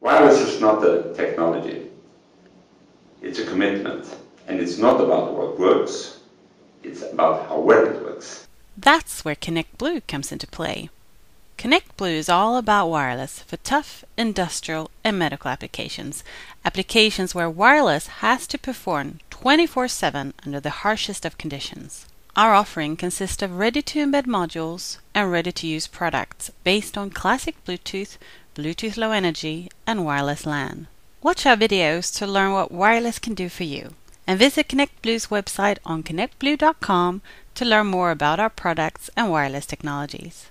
Wireless is not a technology, it's a commitment. And it's not about what works, it's about how well it works. That's where connectBlue comes into play. connectBlue is all about wireless for tough industrial and medical applications, applications where wireless has to perform 24 7 under the harshest of conditions. Our offering consists of ready to embed modules and ready to use products based on classic Bluetooth, Bluetooth Low Energy, and wireless LAN. Watch our videos to learn what wireless can do for you. And visit ConnectBlue's website on connectblue.com to learn more about our products and wireless technologies.